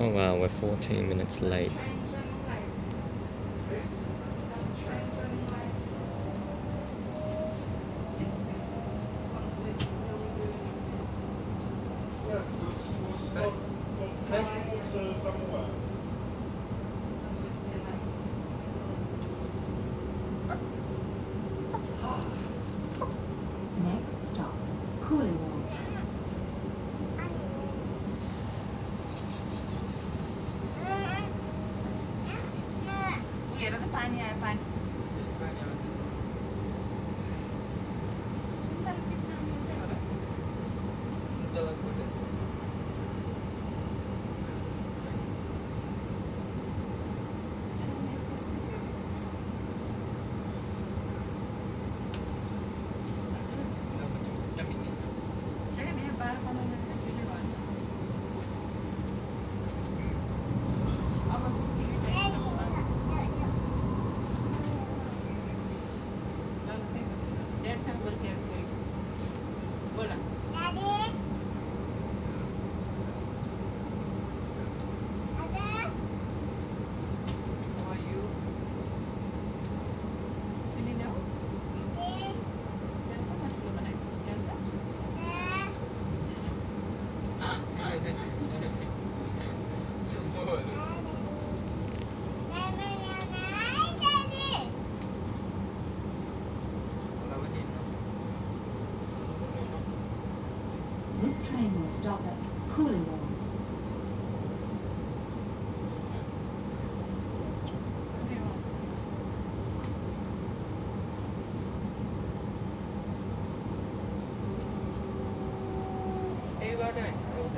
Oh wow, we're 14 minutes late.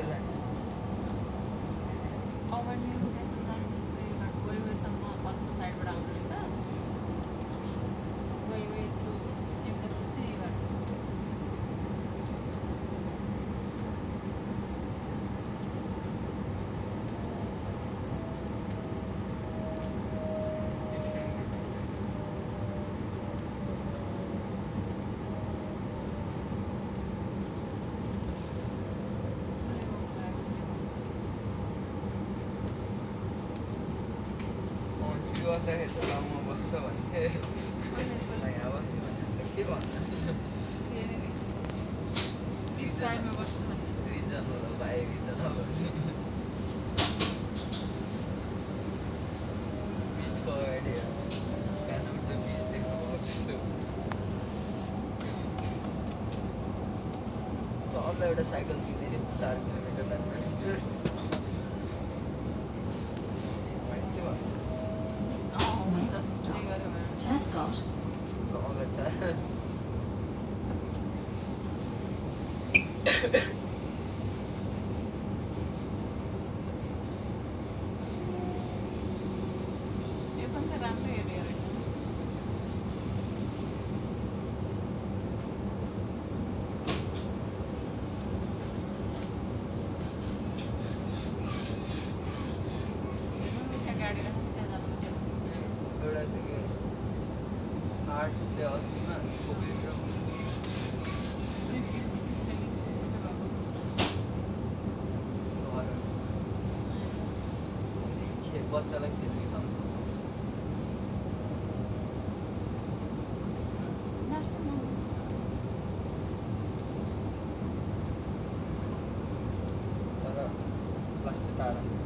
pegar. आपला cycle किती चार kilometre Claro.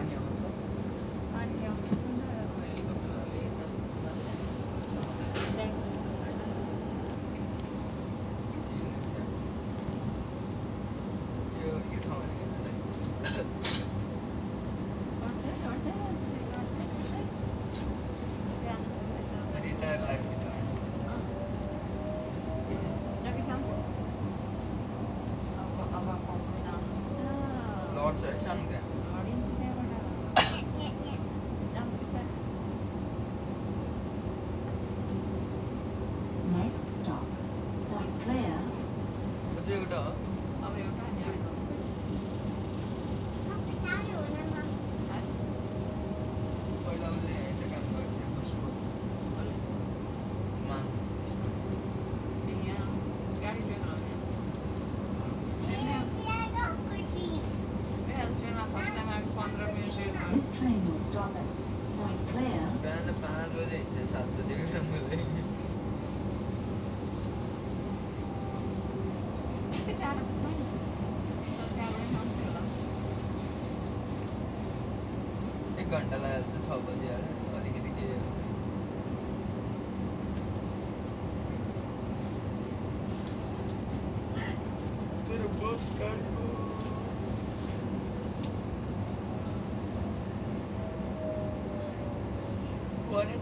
아니야.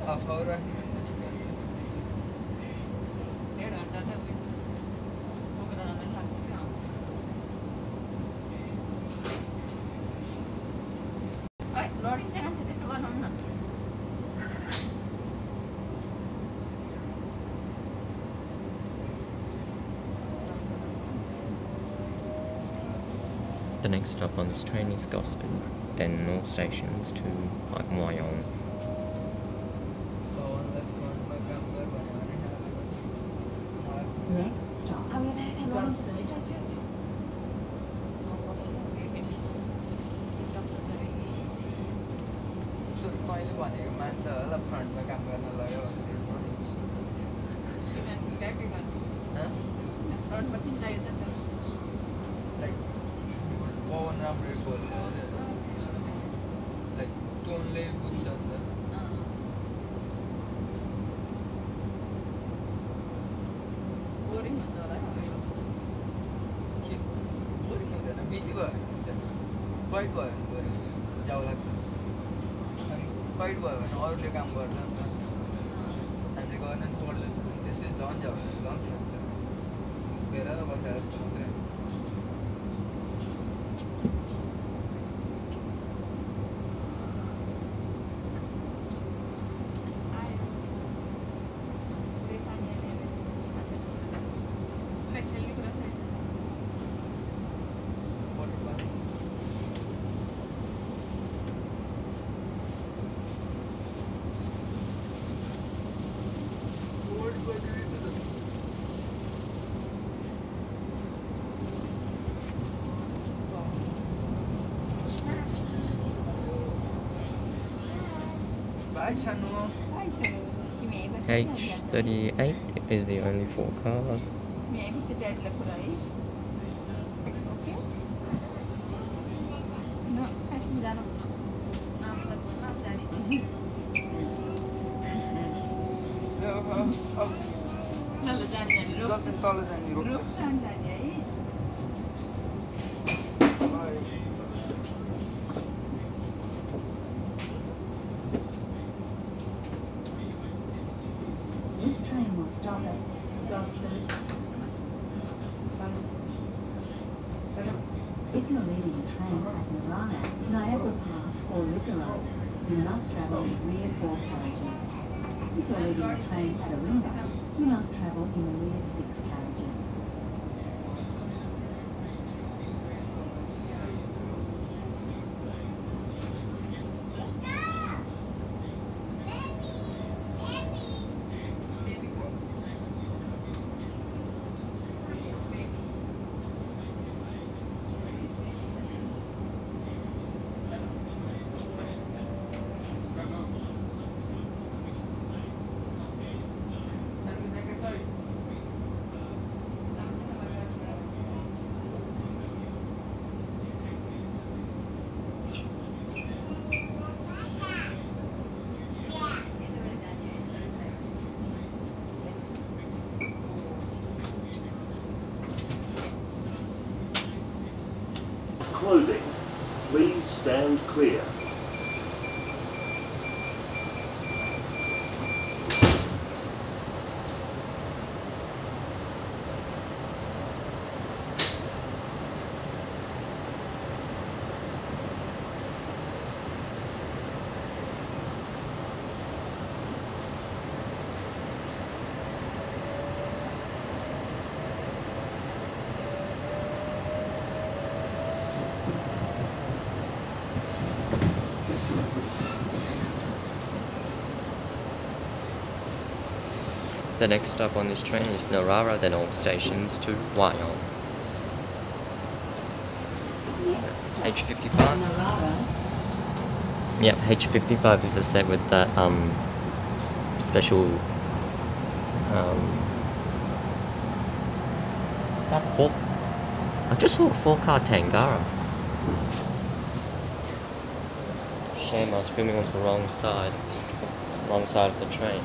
The next stop on this train is Gosford, then north stations to Wyong. Nossa, H38 is the only four cars. Stand clear. The next stop on this train is Narara, then all stations to Wyong. H55? Yeah, H55 is the set with that um, special... Um, that four... I just saw a four-car Tangara. Shame I was filming on the wrong side, wrong side of the train.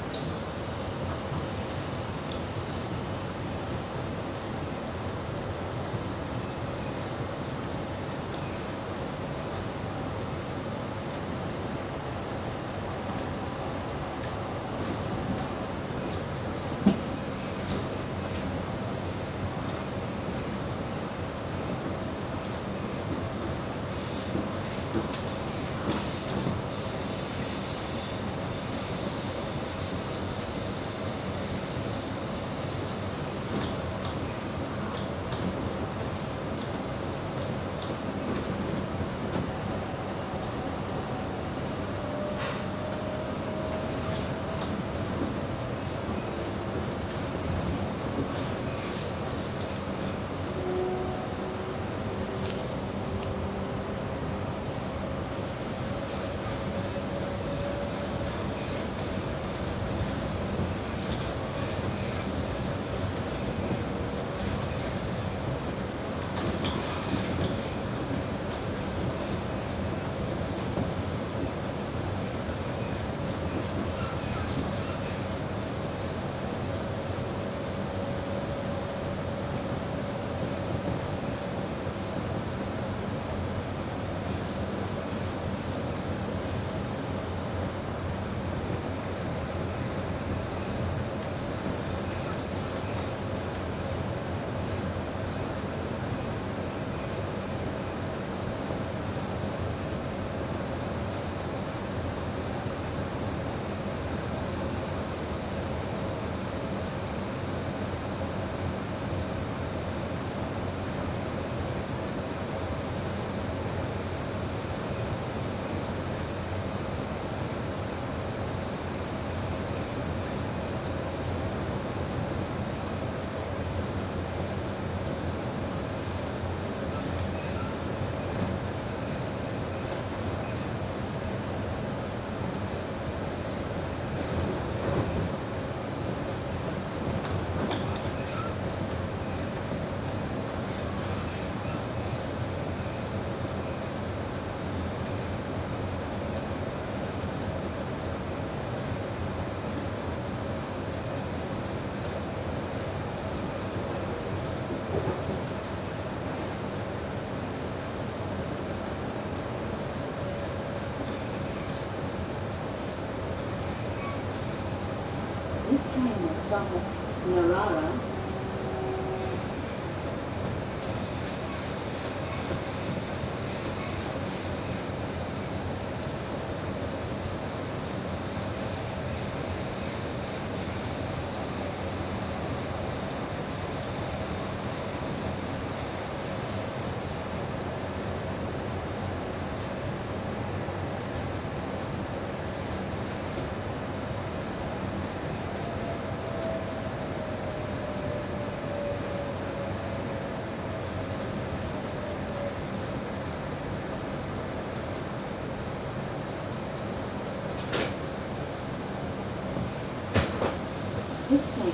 Train will stop at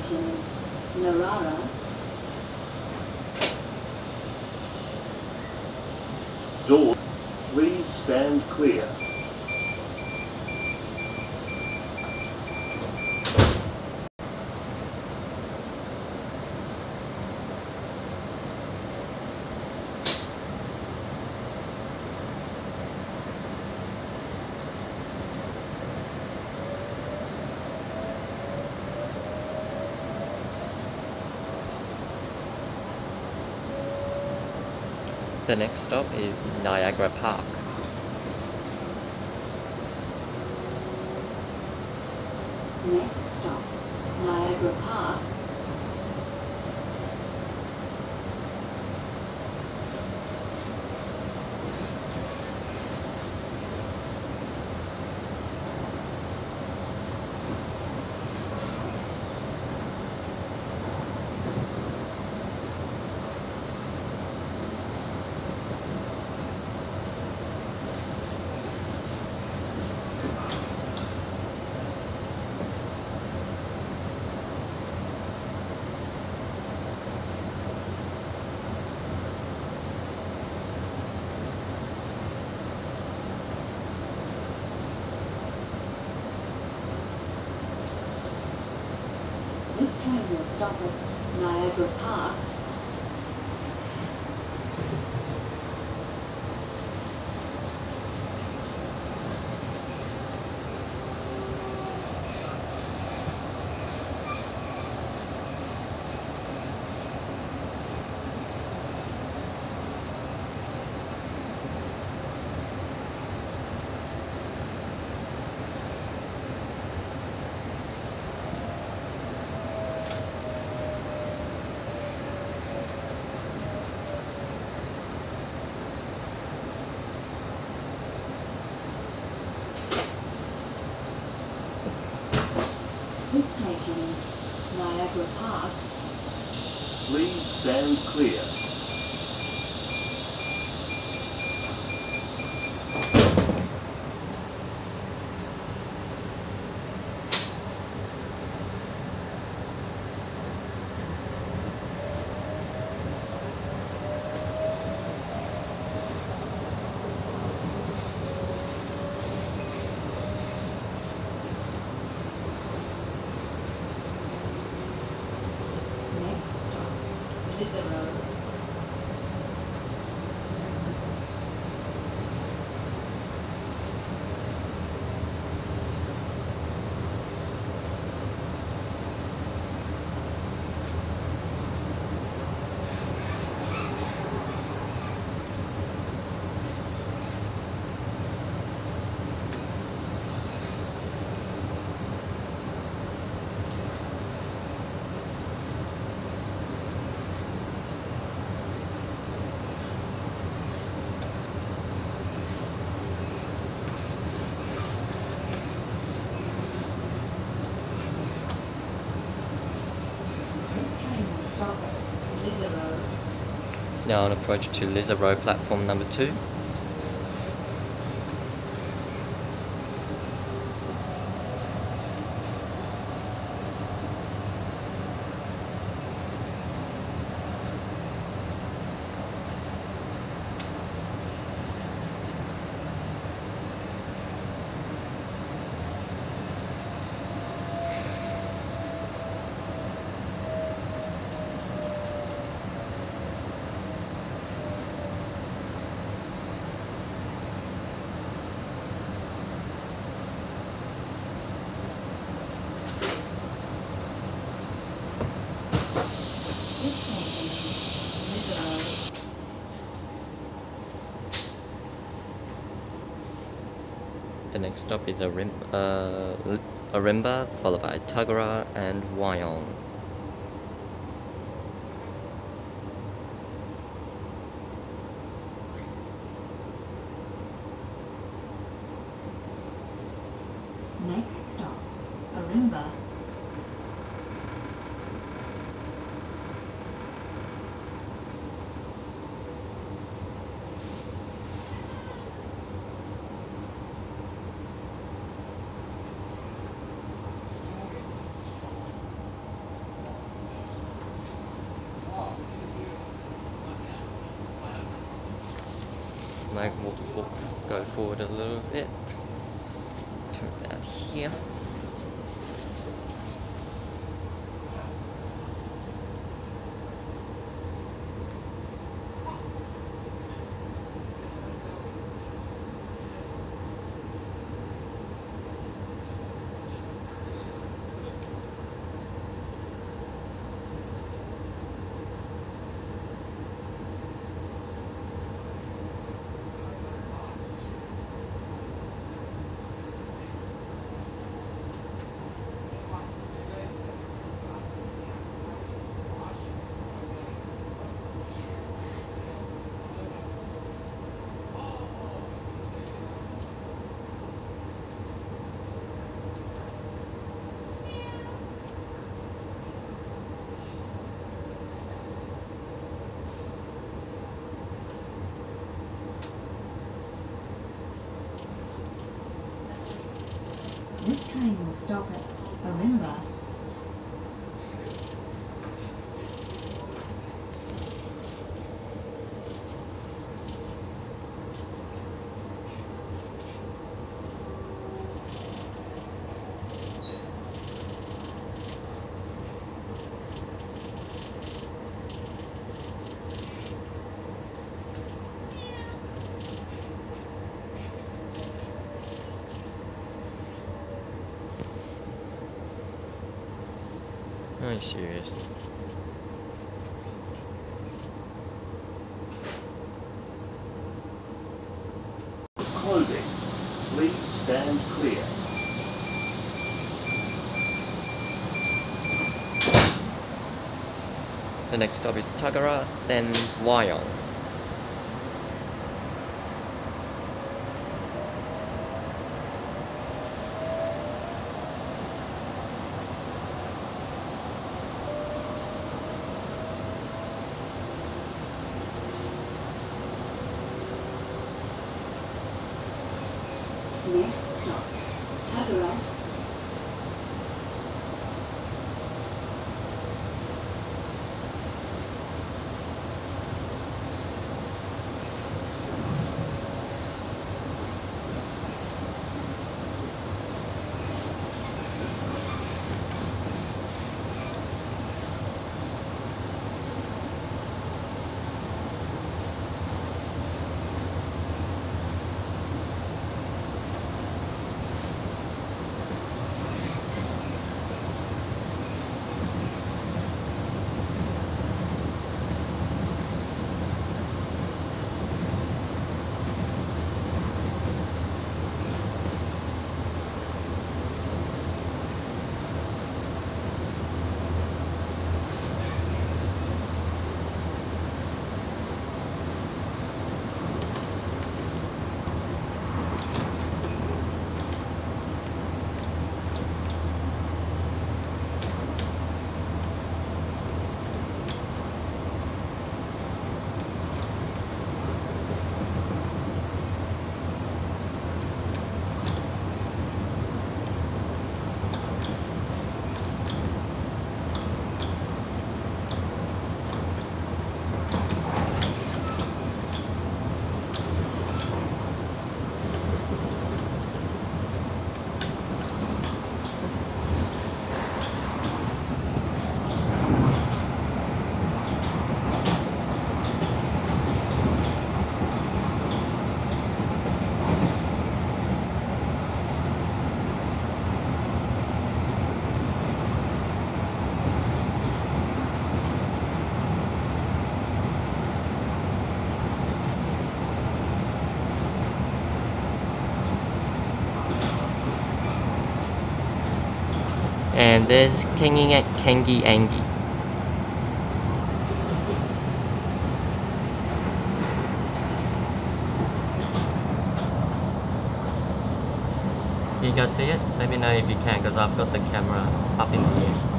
This is Narara. Door. Please stand clear. The next stop is Niagara Park. Next stop, Niagara Park. At Niagara Park. This Niagara Park. Please stand clear. Now on approach to Lisarow platform number 2. The next stop is Arim- uh, Ourimbah, followed by Tuggerah and Wyong. Next stop, Ourimbah. To walk, go forward a little bit. Turn that here. This train will stop at Ourimbah. Are you serious? Closing. Please stand clear. The next stop is Tuggerah, then Wyong. And there's Kengi Kangy Angy. Can you guys see it? Let me know if you can because I've got the camera up in the air.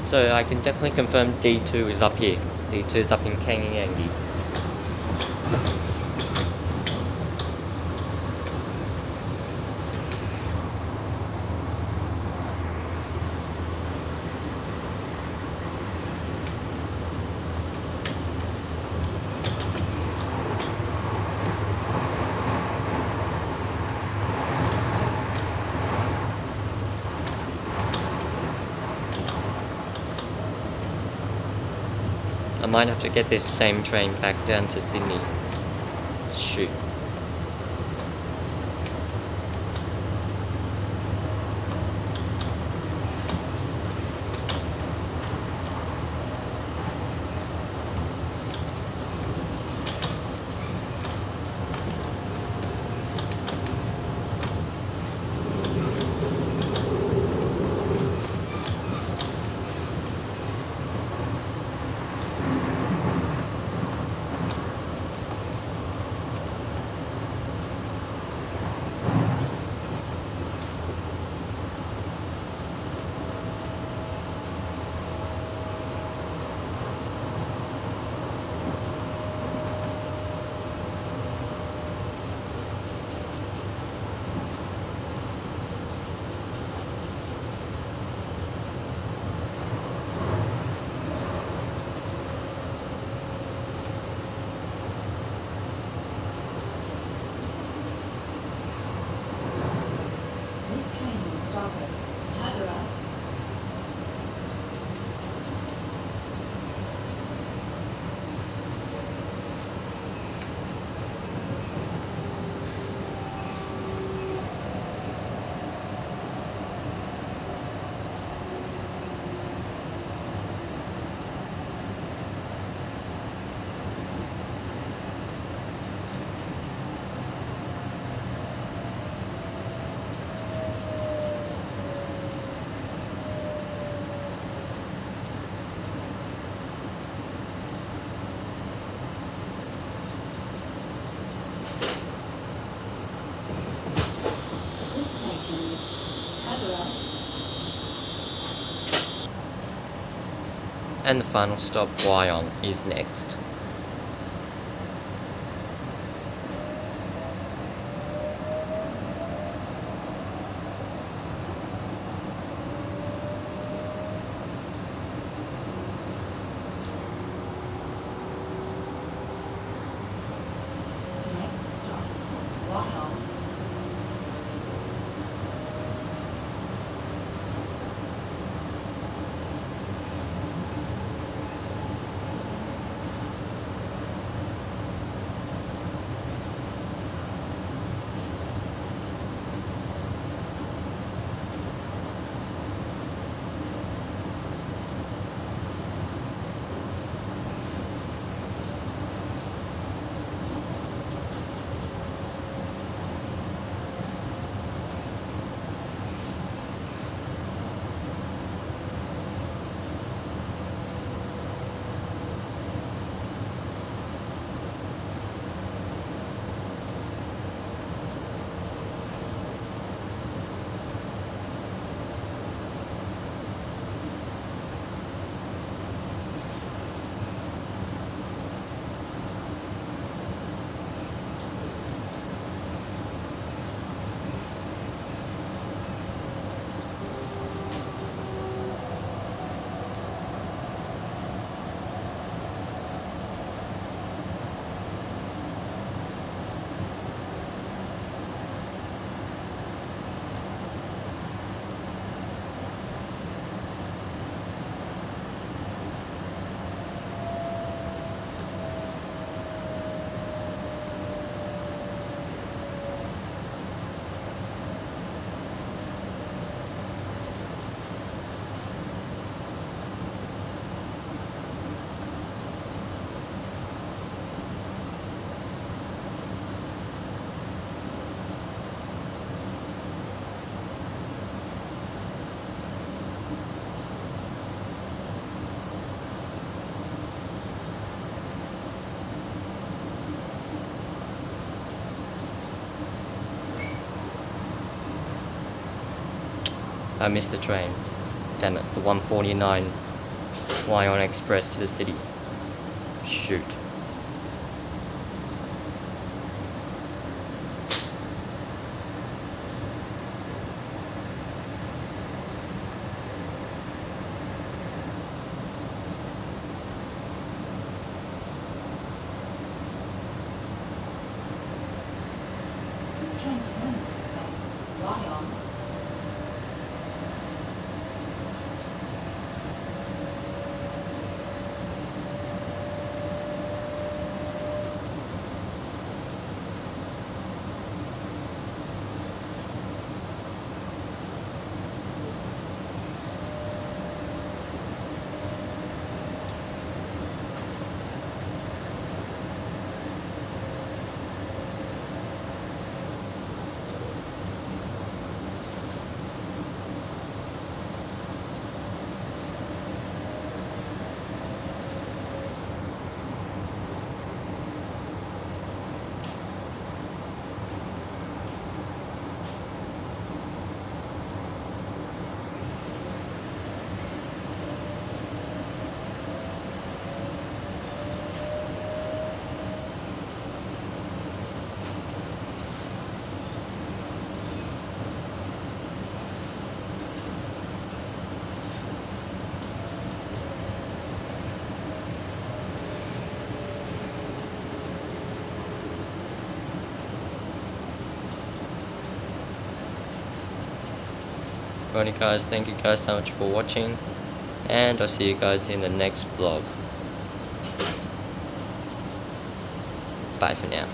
So I can definitely confirm D2 is up here. D2 is up in Kangy Angy. I might have to get this same train back down to Sydney. Shoot. And the final stop, Wyong, is next. Next Uh, I missed the train. Damn it, the 149 Wyong Express to the city. Shoot. 20 guys. Thank you guys so much for watching and i'll see you guys in the next vlog. Bye for now.